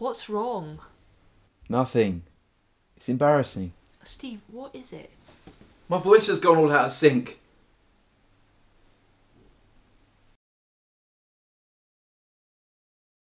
What's wrong? Nothing. It's embarrassing. Steve, what is it? My voice has gone all out of sync.